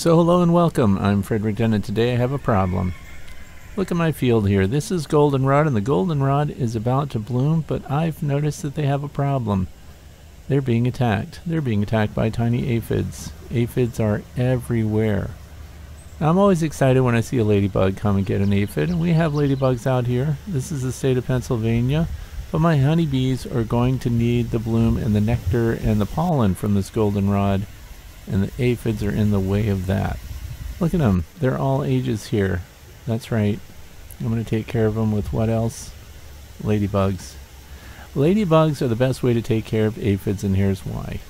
So hello and welcome, I'm Frederick Dunn and today I have a problem. Look at my field here, this is goldenrod and the goldenrod is about to bloom but I've noticed that they have a problem. They're being attacked. They're being attacked by tiny aphids. Aphids are everywhere. I'm always excited when I see a ladybug come and get an aphid and we have ladybugs out here. This is the state of Pennsylvania. But my honeybees are going to need the bloom and the nectar and the pollen from this goldenrod and the aphids are in the way of that. Look at them. They're all ages here. That's right. I'm going to take care of them with what else? Ladybugs. Ladybugs are the best way to take care of aphids, and here's why.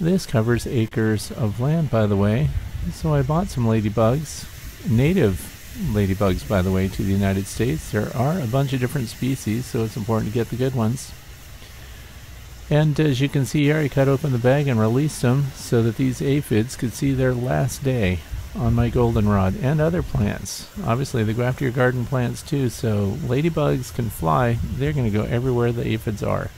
This covers acres of land, by the way. So I bought some ladybugs. Native ladybugs, by the way, to the United States. There are a bunch of different species, so it's important to get the good ones. And as you can see here, I cut open the bag and released them so that these aphids could see their last day on my goldenrod and other plants. Obviously, they go after your garden plants too, so ladybugs can fly. They're going to go everywhere the aphids are.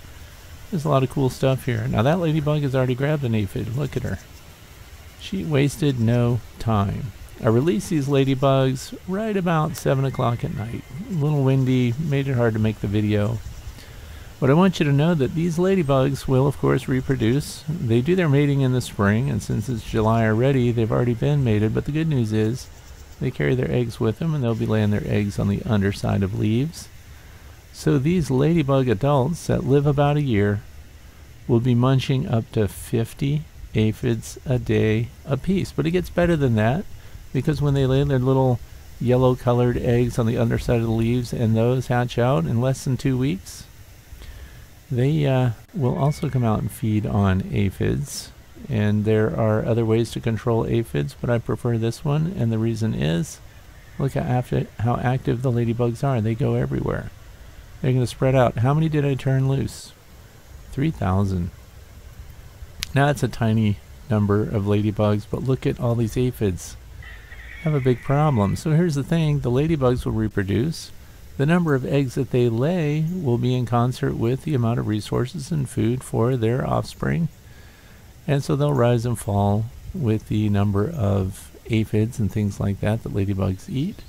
There's a lot of cool stuff here. Now that ladybug has already grabbed an aphid. Look at her. She wasted no time. I released these ladybugs right about 7 o'clock at night. A little windy, made it hard to make the video. But I want you to know that these ladybugs will, of course, reproduce. They do their mating in the spring, and since it's July already, they've already been mated. But the good news is they carry their eggs with them, and they'll be laying their eggs on the underside of leaves. So these ladybug adults that live about a year will be munching up to 50 aphids a day apiece. But it gets better than that because when they lay their little yellow colored eggs on the underside of the leaves and those hatch out in less than two weeks, they uh, will also come out and feed on aphids. And there are other ways to control aphids, but I prefer this one. And the reason is, look after, how active the ladybugs are. They go everywhere. They're going to spread out. How many did I turn loose? 3,000. Now it's a tiny number of ladybugs, but look at all these aphids. Have a big problem. So here's the thing, the ladybugs will reproduce, the number of eggs that they lay will be in concert with the amount of resources and food for their offspring. And so they'll rise and fall with the number of aphids and things like that that ladybugs eat.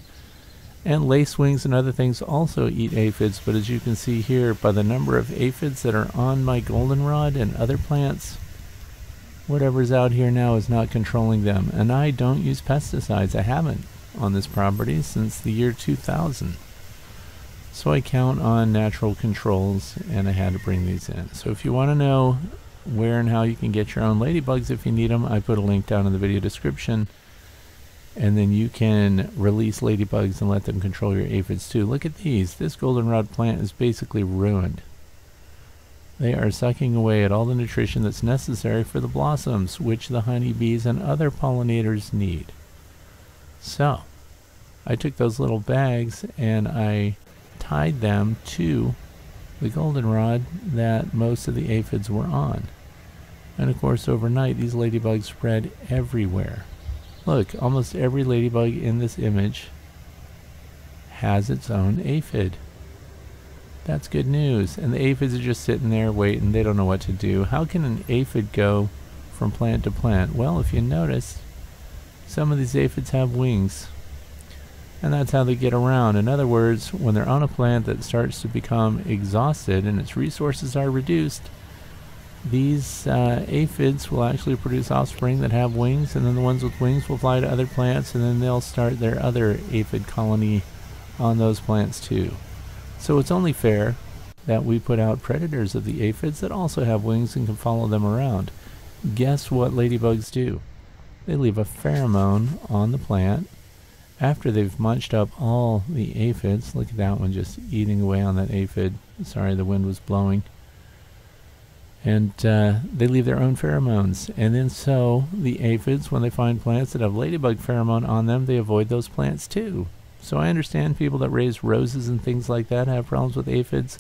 And lacewings and other things also eat aphids, but as you can see here, by the number of aphids that are on my goldenrod and other plants, whatever's out here now is not controlling them. And I don't use pesticides. I haven't on this property since the year 2000. So I count on natural controls and I had to bring these in. So if you want to know where and how you can get your own ladybugs if you need them, I put a link down in the video description. And then you can release ladybugs and let them control your aphids too. Look at these. This goldenrod plant is basically ruined. They are sucking away at all the nutrition that's necessary for the blossoms, which the honeybees and other pollinators need. So, I took those little bags and I tied them to the goldenrod that most of the aphids were on. And of course, overnight, these ladybugs spread everywhere. Look, almost every ladybug in this image has its own aphid. That's good news. And the aphids are just sitting there waiting. They don't know what to do. How can an aphid go from plant to plant? Well, if you notice, some of these aphids have wings and that's how they get around. In other words, when they're on a plant that starts to become exhausted and its resources are reduced, these uh, aphids will actually produce offspring that have wings, and then the ones with wings will fly to other plants, and then they'll start their other aphid colony on those plants too. So it's only fair that we put out predators of the aphids that also have wings and can follow them around. Guess what ladybugs do? They leave a pheromone on the plant after they've munched up all the aphids, look at that one just eating away on that aphid. Sorry, the wind was blowing. And uh, they leave their own pheromones. And then so the aphids, when they find plants that have ladybug pheromone on them, they avoid those plants too. So I understand people that raise roses and things like that have problems with aphids.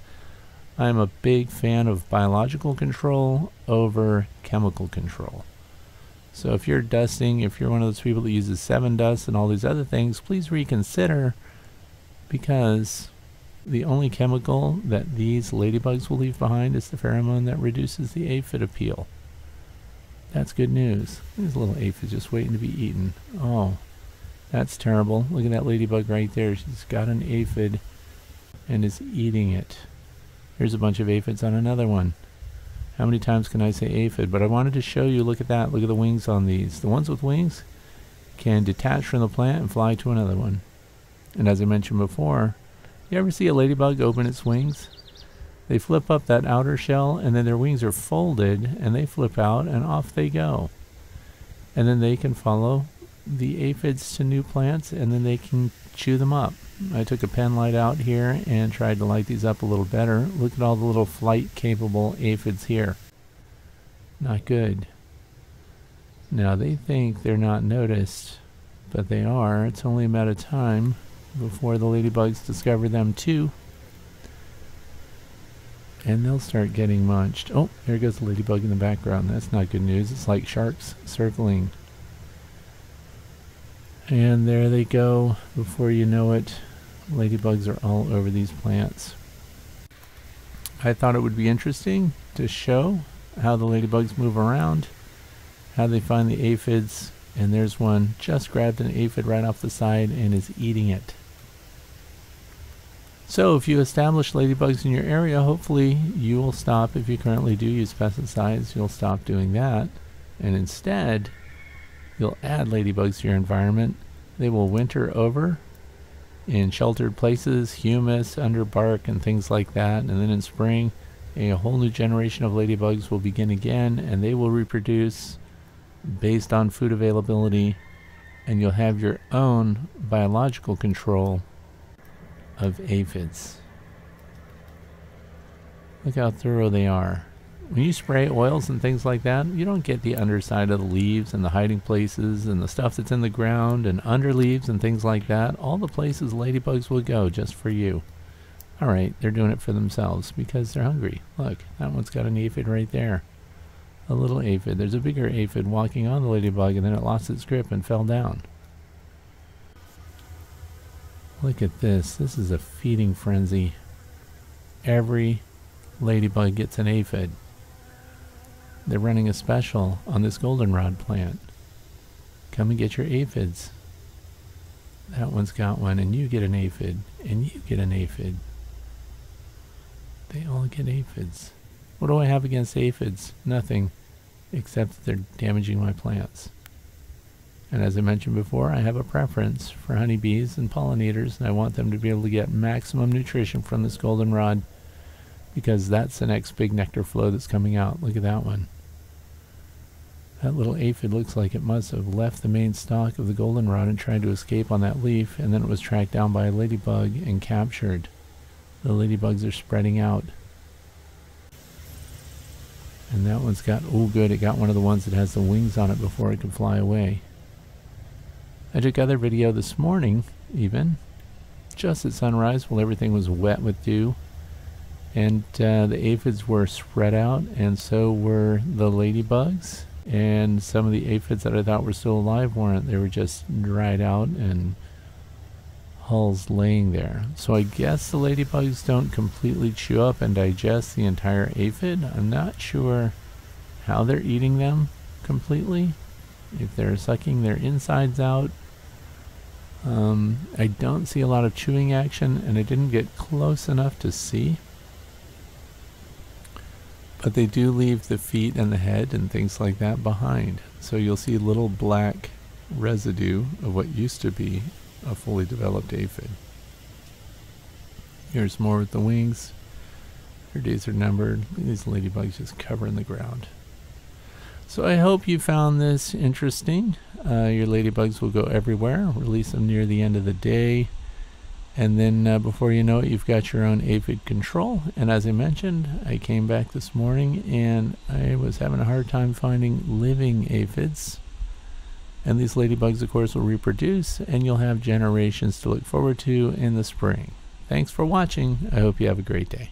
I'm a big fan of biological control over chemical control. So if you're dusting, if you're one of those people that uses Sevin-Dust and all these other things, please reconsider because the only chemical that these ladybugs will leave behind is the pheromone that reduces the aphid appeal. That's good news. This little aphid just waiting to be eaten. Oh, that's terrible. Look at that ladybug right there. She's got an aphid and is eating it. Here's a bunch of aphids on another one. How many times can I say aphid? But I wanted to show you, look at that, look at the wings on these. The ones with wings can detach from the plant and fly to another one. And as I mentioned before, you ever see a ladybug open its wings? They flip up that outer shell and then their wings are folded and they flip out and off they go. And then they can follow the aphids to new plants and then they can chew them up. I took a pen light out here and tried to light these up a little better. Look at all the little flight capable aphids here. Not good. Now they think they're not noticed, but they are. It's only a matter of time before the ladybugs discover them too. And they'll start getting munched. Oh, there goes the ladybug in the background. That's not good news. It's like sharks circling. And there they go. Before you know it, ladybugs are all over these plants. I thought it would be interesting to show how the ladybugs move around, how they find the aphids, and there's one just grabbed an aphid right off the side and is eating it. So if you establish ladybugs in your area, hopefully you will stop, if you currently do use pesticides, you'll stop doing that. And instead, you'll add ladybugs to your environment. They will winter over in sheltered places, humus, under bark, and things like that. And then in spring, a whole new generation of ladybugs will begin again, and they will reproduce based on food availability, and you'll have your own biological control of aphids. Look how thorough they are. When you spray oils and things like that, you don't get the underside of the leaves and the hiding places and the stuff that's in the ground and under leaves and things like that. All the places ladybugs will go just for you. Alright, they're doing it for themselves because they're hungry. Look, that one's got an aphid right there. A little aphid. There's a bigger aphid walking on the ladybug and then it lost its grip and fell down. Look at this. This is a feeding frenzy. Every ladybug gets an aphid. They're running a special on this goldenrod plant. Come and get your aphids. That one's got one, and you get an aphid, and you get an aphid. They all get aphids. What do I have against aphids? Nothing, except that they're damaging my plants. And as I mentioned before, I have a preference for honeybees and pollinators, and I want them to be able to get maximum nutrition from this goldenrod because that's the next big nectar flow that's coming out. Look at that one. That little aphid looks like it must have left the main stalk of the goldenrod and tried to escape on that leaf, and then it was tracked down by a ladybug and captured. The ladybugs are spreading out. And that one's got, oh good, it got one of the ones that has the wings on it before it can fly away. I took other video this morning, even, just at sunrise while everything was wet with dew. And uh, the aphids were spread out, and so were the ladybugs. And some of the aphids that I thought were still alive weren't. They were just dried out and hulls laying there. So I guess the ladybugs don't completely chew up and digest the entire aphid. I'm not sure how they're eating them completely if they're sucking their insides out. Um, I don't see a lot of chewing action, and I didn't get close enough to see. But they do leave the feet and the head and things like that behind. So you'll see little black residue of what used to be a fully developed aphid. Here's more with the wings. Their days are numbered. These ladybugs just covering the ground. So I hope you found this interesting. Uh, your ladybugs will go everywhere. Release them near the end of the day. And then uh, before you know it, you've got your own aphid control. And as I mentioned, I came back this morning and I was having a hard time finding living aphids. And these ladybugs, of course, will reproduce and you'll have generations to look forward to in the spring. Thanks for watching. I hope you have a great day.